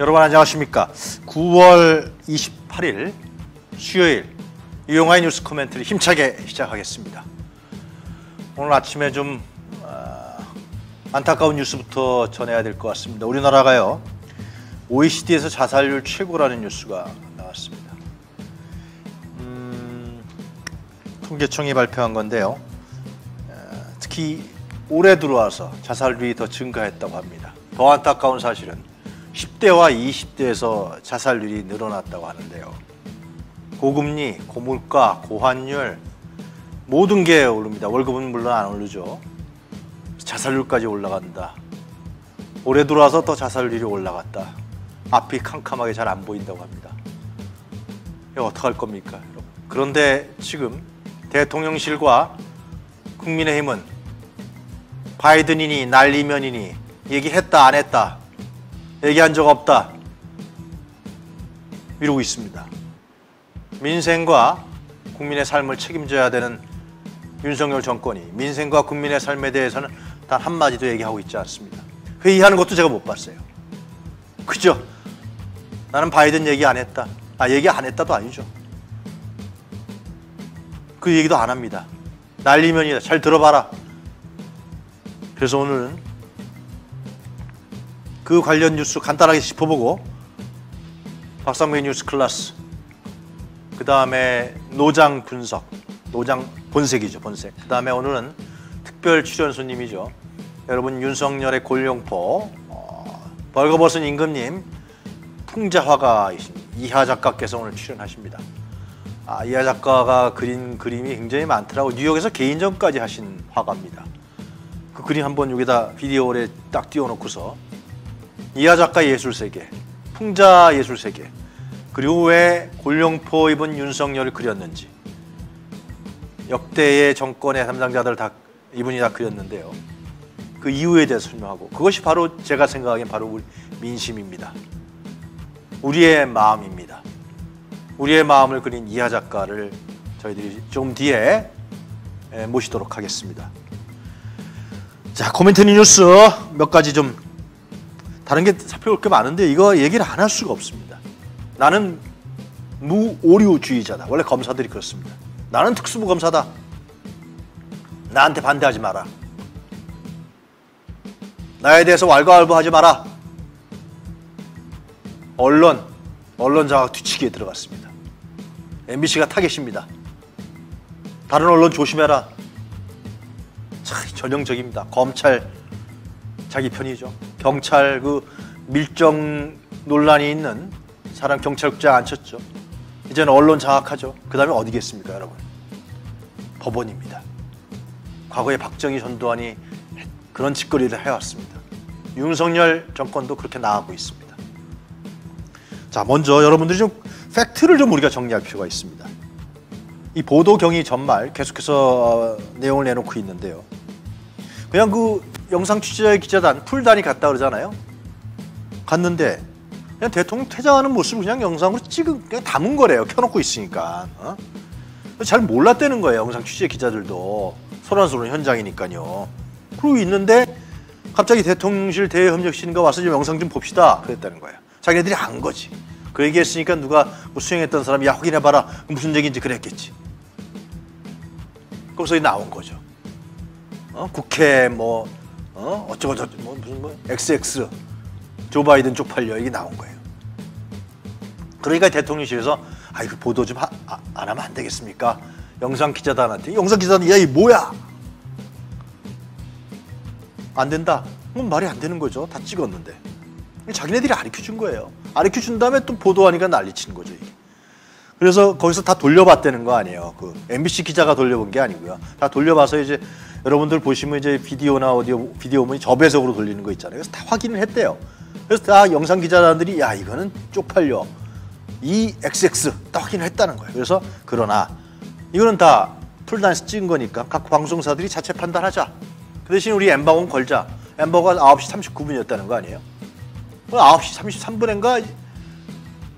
여러분 안녕하십니까? 9월 28일 수요일 이용화의 뉴스 코멘트를 힘차게 시작하겠습니다. 오늘 아침에 좀 어, 안타까운 뉴스부터 전해야 될 것 같습니다. 우리나라가요 OECD에서 자살률 최고라는 뉴스가 나왔습니다. 음, 통계청이 발표한 건데요. 어, 특히 올해 들어와서 자살률이 더 증가했다고 합니다. 더 안타까운 사실은 10대와 20대에서 자살률이 늘어났다고 하는데요. 고금리, 고물가, 고환율 모든 게 오릅니다. 월급은 물론 안 오르죠. 자살률까지 올라간다. 올해 들어와서 더 자살률이 올라갔다. 앞이 캄캄하게 잘 안 보인다고 합니다. 이거 어떡할 겁니까? 그런데 지금 대통령실과 국민의힘은 바이든이니 날리면이니 얘기했다 안 했다 얘기한 적 없다 이러고 있습니다. 민생과 국민의 삶을 책임져야 되는 윤석열 정권이 민생과 국민의 삶에 대해서는 단 한마디도 얘기하고 있지 않습니다. 회의하는 것도 제가 못 봤어요. 그죠? 나는 바이든 얘기 안 했다. 아, 얘기 안 했다도 아니죠. 그 얘기도 안 합니다. 날리면이다. 잘 들어봐라. 그래서 오늘은 그 관련 뉴스 간단하게 짚어보고 박상민 뉴스 클래스 그 다음에 노장 분석 노장 본색이죠 본색. 그 다음에 오늘은 특별 출연 손님이죠. 여러분 윤석열의 골룡포 어, 벌거벗은 임금님 풍자화가이신 이하 작가께서 오늘 출연하십니다. 아, 이하 작가가 그린 그림이 굉장히 많더라고 뉴욕에서 개인전까지 하신 화가입니다. 그 그림 한번 여기다 비디오에 딱 띄워놓고서 이하 작가 예술 세계, 풍자 예술 세계, 그리고 왜 골룡포 입은 윤석열을 그렸는지 역대의 정권의 담당자들 다 이분이 다 그렸는데요. 그 이유에 대해서 설명하고 그것이 바로 제가 생각하기엔 바로 우리 민심입니다. 우리의 마음입니다. 우리의 마음을 그린 이하 작가를 저희들이 좀 뒤에 모시도록 하겠습니다. 자, 코멘트 뉴스 몇 가지 좀 다른 게 살펴볼 게 많은데 이거 얘기를 안 할 수가 없습니다. 나는 무오류주의자다. 원래 검사들이 그렇습니다. 나는 특수부 검사다. 나한테 반대하지 마라. 나에 대해서 왈가왈부하지 마라. 언론, 언론 자각 뒤치기에 들어갔습니다. MBC가 타겟입니다. 다른 언론 조심해라. 참 전형적입니다. 검찰 자기 편이죠. 경찰 그 밀정 논란이 있는 사람 경찰국장 앉혔죠. 이제는 언론 장악하죠. 그 다음에 어디겠습니까, 여러분? 법원입니다. 과거에 박정희 전두환이 그런 짓거리를 해왔습니다. 윤석열 정권도 그렇게 나가고 있습니다. 자, 먼저 여러분들이 좀 팩트를 좀 우리가 정리할 필요가 있습니다. 이 보도 경위 전말 계속해서 내용을 내놓고 있는데요. 그냥 그 영상 취재 기자단 풀단이 갔다 그러잖아요. 갔는데 그냥 대통령 퇴장하는 모습을 그냥 영상으로 찍은 그냥 담은 거래요. 켜놓고 있으니까. 어? 잘 몰랐다는 거예요. 영상 취재 기자들도 소란스러운 현장이니까요. 그러고 있는데 갑자기 대통령실 대협력실인가 와서 좀 영상 좀 봅시다. 그랬다는 거예요. 자기네들이 안 거지. 그 얘기했으니까 누가 뭐 수행했던 사람이 야 확인해봐라. 무슨 얘기인지 그랬겠지. 거기서 나온 거죠. 어? 국회 뭐 어? 어쩌고 저쩌고 뭐 무슨 뭐 XX 조 바이든 쪽팔려 이게 나온 거예요. 그러니까 대통령실에서 아 이거 보도 좀안 아, 하면 안 되겠습니까? 영상 기자단한테 영상 기자단 야이 뭐야? 안 된다. 그럼 말이 안 되는 거죠. 다 찍었는데. 자기네들이 아리켜 준 거예요. 아리켜 준 다음에 또 보도하니까 난리치는 거죠. 이게. 그래서 거기서 다 돌려봤다는 거 아니에요. 그 MBC 기자가 돌려본 게 아니고요. 다 돌려봐서 이제 여러분들 보시면 이제 비디오나 오디오 비디오 문 저배석으로 돌리는 거 있잖아요. 그래서 다 확인을 했대요. 그래서 다 영상 기자들이 야 이거는 쪽팔려 이 XX 다 확인을 했다는 거예요. 그래서 그러나 이거는 다 풀단에서 찍은 거니까 각 방송사들이 자체 판단하자. 그 대신 우리 엠바고는 걸자. 엠바고가 9시 39분이었다는 거 아니에요? 9시 33분인가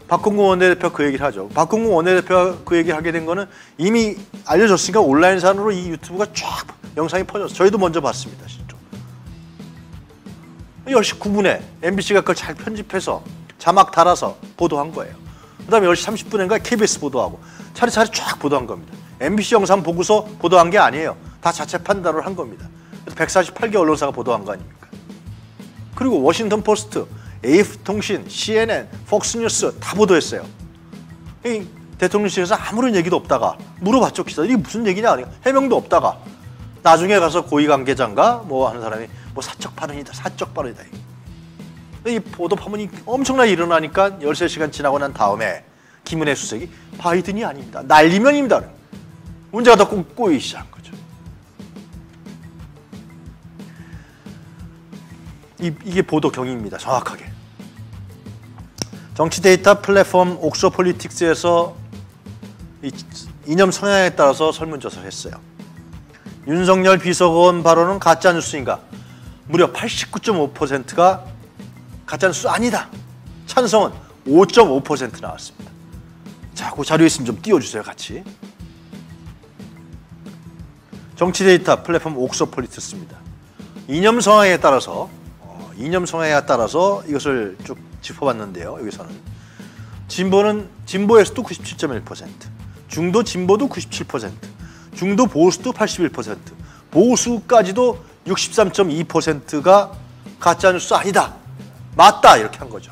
박홍구 원내대표 그 얘기를 하죠. 박홍구 원내대표가 그 얘기를 하게 된 거는 이미 알려졌으니까 온라인산으로 이 유튜브가 쫙 영상이 퍼졌어. 저희도 먼저 봤습니다. 실제 10시 9분에 MBC가 그걸 잘 편집해서 자막 달아서 보도한 거예요. 그 다음에 10시 30분인가 KBS 보도하고 차례차례 쫙 보도한 겁니다. MBC 영상 보고서 보도한 게 아니에요. 다 자체 판단을 한 겁니다. 148개 언론사가 보도한 거 아닙니까? 그리고 워싱턴 포스트, AF통신, CNN, 폭스뉴스 다 보도했어요. 이 대통령실에서 아무런 얘기도 없다가 물어봤죠 기자 이게 무슨 얘기냐 해명도 없다가 나중에 가서 고위 관계자인가? 뭐 하는 사람이 뭐 사적 발언이다 사적 발언이다. 이 보도 파문이 엄청나게 일어나니까 13시간 지나고 난 다음에 김은혜 수석이 바이든이 아닙니다. 날리면입니다. 문제가 더 꼬이기 시작한 거죠. 이, 이게 보도 경위입니다 정확하게. 정치 데이터 플랫폼 옥소폴리틱스에서 이념 성향에 따라서 설문조사를 했어요. 윤석열 비서관 발언은 가짜 뉴스인가? 무려 89.5%가 가짜 뉴스 아니다. 찬성은 5.5% 나왔습니다. 자, 그 자료 있으면 좀 띄워주세요, 같이. 정치 데이터 플랫폼 옥소폴리틱스입니다. 이념 성향에 따라서 어, 이념 성향에 따라서 이것을 쭉 짚어봤는데요. 여기서는 진보는 진보에서도 97.1%, 중도 진보도 97%, 중도 보수도 81%, 보수까지도 63.2%가 가짜 뉴스 아니다. 맞다 이렇게 한 거죠.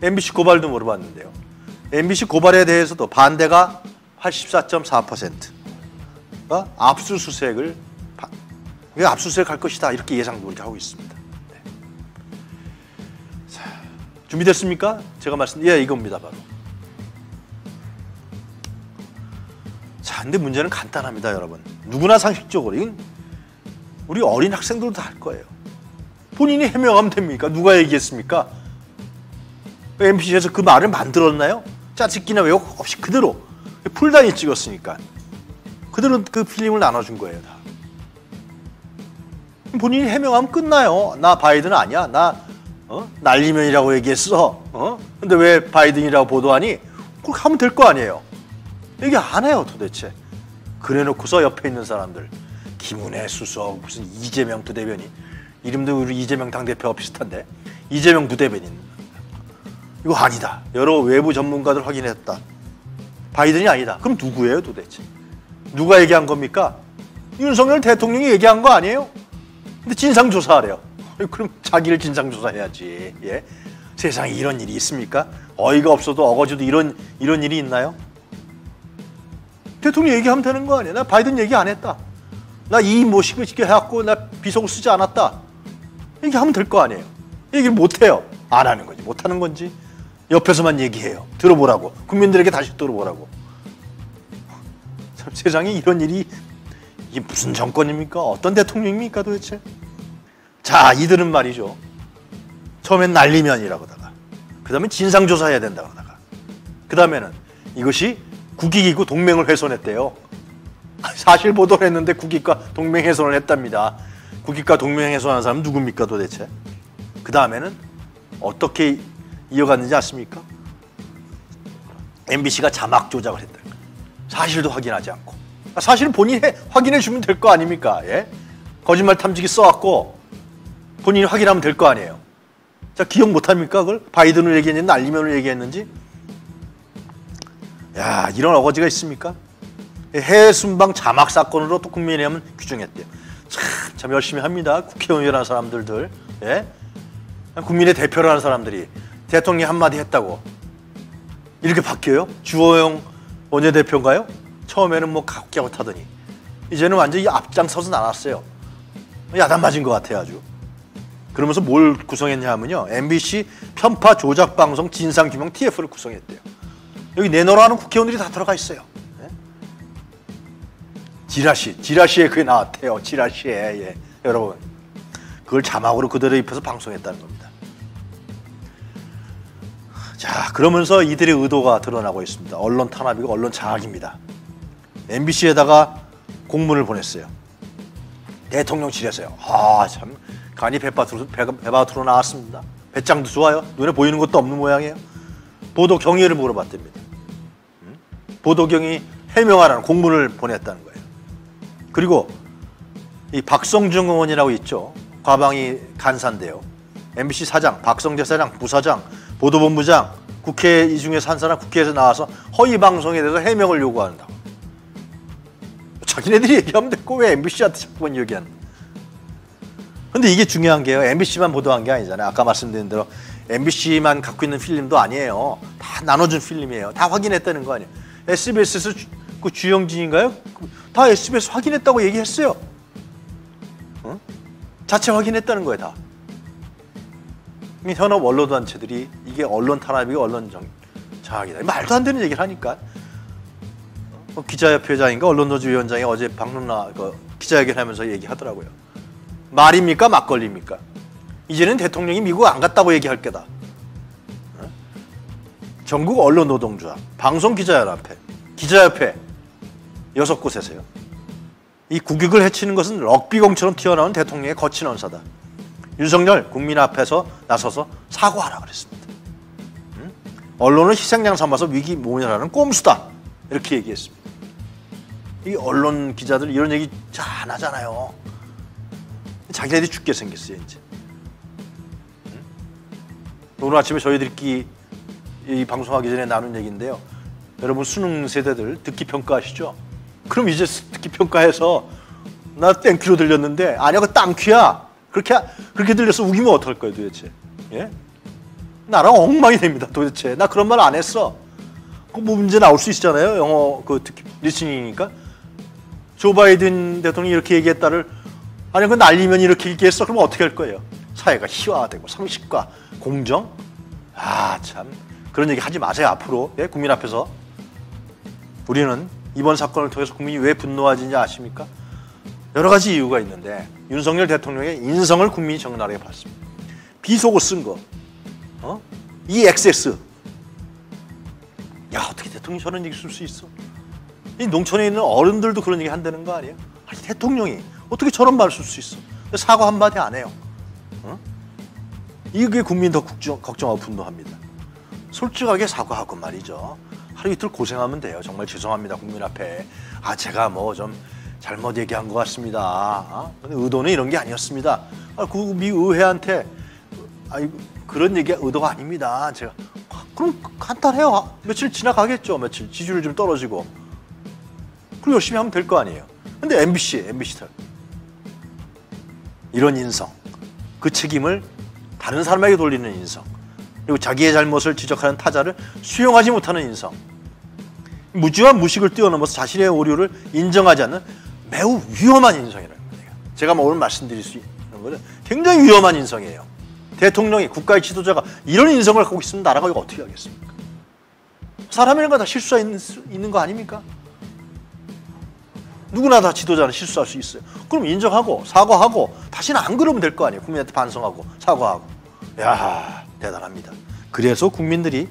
MBC 고발도 물어봤는데요. MBC 고발에 대해서도 반대가 84.4%가 압수수색을 압수수색 할 것이다 이렇게 예상도 그렇게 하고 있습니다. 준비됐습니까? 제가 말씀, 예, 이겁니다, 바로. 근데 문제는 간단합니다, 여러분. 누구나 상식적으로, 이건 우리 어린 학생들도 다 할 거예요. 본인이 해명하면 됩니까? 누가 얘기했습니까? MBC에서 그 말을 만들었나요? 짜증기나 왜곡 없이 그대로 풀단위 찍었으니까 그대로 그 필름을 나눠준 거예요 다. 본인이 해명하면 끝나요. 나 바이든 아니야. 나 어? 날리면이라고 얘기했어. 어? 근데 왜 바이든이라고 보도하니? 그렇게 하면 될 거 아니에요. 얘기 안 해요, 도대체. 그래 놓고서 옆에 있는 사람들. 김은혜 수석, 무슨 이재명 부대변인. 이름도 우리 이재명 당대표와 비슷한데. 이재명 부대변인. 이거 아니다. 여러 외부 전문가들 확인했다. 바이든이 아니다. 그럼 누구예요, 도대체? 누가 얘기한 겁니까? 윤석열 대통령이 얘기한 거 아니에요? 근데 진상조사하래요. 그럼 자기를 진상조사해야지. 예? 세상에 이런 일이 있습니까? 어이가 없어도 어거지도 이런 이런 일이 있나요? 대통령 얘기하면 되는 거 아니야? 나 바이든 얘기 안 했다. 나 이 모시고 이렇게 해갖고 나 비속어 쓰지 않았다. 얘기하면 될 거 아니에요? 얘기를 못 해요. 안 하는 거지. 못 하는 건지. 옆에서만 얘기해요. 들어보라고. 국민들에게 다시 들어보라고. 참 세상에 이런 일이 이게 무슨 정권입니까? 어떤 대통령입니까 도대체? 자, 이들은 말이죠. 처음엔 난리면이라고다가 그 다음에 진상조사해야 된다 그러다가 그 다음에는 이것이 국익이고 동맹을 훼손했대요. 사실 보도를 했는데 국익과 동맹 훼손을 했답니다. 국익과 동맹 훼손한 사람은 누굽니까 도대체? 그 다음에는 어떻게 이어갔는지 아십니까? MBC가 자막 조작을 했다. 사실도 확인하지 않고. 사실 본인이 확인해 주면 될 거 아닙니까? 예? 거짓말 탐지기 써왔고 본인이 확인하면 될 거 아니에요. 자, 기억 못 합니까? 그걸? 바이든을 얘기했는지 알리면을 얘기했는지? 야, 이런 어거지가 있습니까? 해외 순방 자막 사건으로 또 국민의힘은 규정했대요. 참, 참 열심히 합니다. 국회의원이라는 사람들들. 예? 국민의 대표라는 사람들이 대통령이 한마디 했다고 이렇게 바뀌어요? 주호영 원내대표인가요? 처음에는 뭐 갸웃갸웃하더니 이제는 완전히 앞장서서 나왔어요. 야단 맞은 것 같아요 아주. 그러면서 뭘 구성했냐 하면요. MBC 편파 조작 방송 진상규명 TF를 구성했대요. 여기 내놓으라는 국회의원들이 다 들어가 있어요. 네? 지라시, 지라시에 그게 나왔대요. 지라시에, 예. 여러분. 그걸 자막으로 그대로 입혀서 방송했다는 겁니다. 자, 그러면서 이들의 의도가 드러나고 있습니다. 언론 탄압이고 언론 장악입니다. MBC에다가 공문을 보냈어요. 대통령실에서요. 아, 참. 간이 배밭으로, 배밭으로 나왔습니다. 배짱도 좋아요. 눈에 보이는 것도 없는 모양이에요. 보도 경위를 물어봤답니다. 보도 경위 해명하라는 공문을 보냈다는 거예요. 그리고 이 박성중 의원이라고 있죠. 과방위 간사인데요. MBC 사장, 박성재 사장, 부사장, 보도본부장, 국회 이 중에서 한 사람 국회에서 나와서 허위 방송에 대해서 해명을 요구한다. 자기네들이 얘기하면 됐고 왜 MBC한테 자꾸만 얘기하는? 근데 이게 중요한 게요. MBC만 보도한 게 아니잖아요. 아까 말씀드린 대로 MBC만 갖고 있는 필름도 아니에요. 다 나눠준 필름이에요. 다 확인했다는 거 아니에요. SBS에서 주, 그 주영진인가요? 다 SBS 확인했다고 얘기했어요. 어? 자체 확인했다는 거예요, 다. 현업 언론 단체들이 이게 언론 탄압이 언론 정 장악이다. 말도 안 되는 얘기를 하니까 어, 기자협회 장인가 언론노조 위원장이 어제 방문나 그 기자회견하면서 얘기하더라고요. 말입니까 막걸리입니까? 이제는 대통령이 미국 안 갔다고 얘기할 게다. 어? 전국 언론 노동조합, 방송 기자연합회, 기자협회 여섯 곳에서요. 이 국익을 해치는 것은 럭비공처럼 튀어나온 대통령의 거친 언사다. 윤석열 국민 앞에서 나서서 사과하라 그랬습니다. 응? 언론을 희생양 삼아서 위기 모면하는 꼼수다 이렇게 얘기했습니다. 이 언론 기자들 이런 얘기 잘 안 하잖아요. 자기네들이 죽게 생겼어요 이제. 응? 오늘 아침에 저희들끼리 이 방송하기 전에 나눈 얘기인데요. 여러분 수능 세대들 듣기 평가하시죠? 그럼 이제 듣기 평가해서 나 땡큐로 들렸는데 아니야 그 땅큐야. 그렇게 그렇게 들려서 우기면 어떡할 거예요 도대체? 예? 나랑 엉망이 됩니다 도대체. 나 그런 말 안 했어. 그뭐 문제 나올 수 있잖아요. 영어 그 듣기 리스닝이니까. 조 바이든 대통령이 이렇게 얘기했다를 아니 그 날리면 이렇게 얘기했어. 그러면 어떻게 할 거예요? 사회가 희화되고 상식과 공정. 아 참 그런 얘기 하지 마세요 앞으로 예? 국민 앞에서. 우리는 이번 사건을 통해서 국민이 왜 분노하지인지 아십니까? 여러 가지 이유가 있는데 윤석열 대통령의 인성을 국민이 적나라하게 봤습니다. 비속어 쓴 거, 어? 이 액세스. 야 어떻게 대통령이 저런 얘기 쓸 수 있어? 이 농촌에 있는 어른들도 그런 얘기 한다는 거 아니에요? 아니 대통령이 어떻게 저런 말을 쓸 수 있어? 사과 한마디 안 해요. 어? 이게 국민 더 걱정, 걱정하고 분노합니다. 솔직하게 사과하고 말이죠. 하루 이틀 고생하면 돼요. 정말 죄송합니다. 국민 앞에. 아 제가 뭐 좀 잘못 얘기한 것 같습니다. 아, 근데 의도는 이런 게 아니었습니다. 아, 그미 의회한테 아니 그런 얘기 의도가 아닙니다. 제가 아, 그럼 간단해요. 며칠 지나가겠죠. 며칠 지지율 좀 떨어지고 그리고 열심히 하면 될 거 아니에요. 근데 MBC, MBC들 이런 인성, 그 책임을 다른 사람에게 돌리는 인성, 그리고 자기의 잘못을 지적하는 타자를 수용하지 못하는 인성, 무지한 무식을 뛰어넘어서 자신의 오류를 인정하지 않는 매우 위험한 인성이라는 거예요. 제가 뭐 오늘 말씀드릴 수 있는 것은 굉장히 위험한 인성이에요. 대통령이 국가의 지도자가 이런 인성을 갖고 있으면 나라가 이거 어떻게 하겠습니까? 사람이라는 건 다 실수가 있는, 있는 거 아닙니까? 누구나 다 지도자는 실수할 수 있어요. 그럼 인정하고 사과하고 다시는 안 그러면 될 거 아니에요. 국민한테 반성하고 사과하고. 야 대단합니다. 그래서 국민들이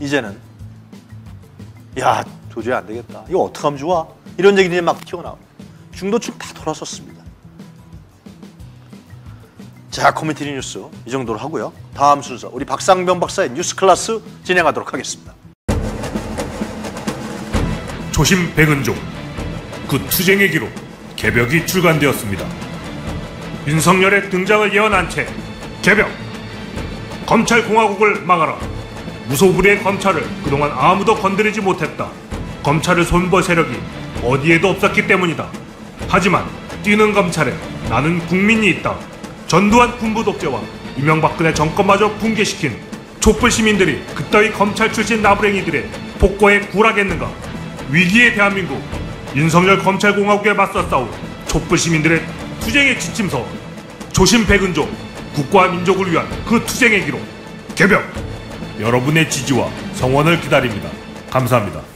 이제는 야 도저히 안 되겠다. 이거 어떻게 하면 좋아? 이런 얘기들이 막 튀어나옵니다. 중도층 다 돌아섰습니다. 자, 코미티 뉴스 이 정도로 하고요. 다음 순서 우리 박상병 박사의 뉴스 클래스 진행하도록 하겠습니다. 조심 백은종 그 투쟁의 기록 개벽이 출간되었습니다. 윤석열의 등장을 예언한 채 개벽 검찰 공화국을 막아라 무소불위의 검찰을 그동안 아무도 건드리지 못했다. 검찰을 손볼 세력이 어디에도 없었기 때문이다. 하지만 뛰는 검찰에 나는 국민이 있다. 전두환 군부 독재와 이명박근혜 정권마저 붕괴시킨 촛불 시민들이 그따위 검찰 출신 나부랭이들의 복고에 굴하겠는가? 위기의 대한민국 윤석열 검찰공화국에 맞서 싸울 촛불 시민들의 투쟁의 지침서 조심 백은조 국가와 민족을 위한 그 투쟁의 기록 개벽 여러분의 지지와 성원을 기다립니다. 감사합니다.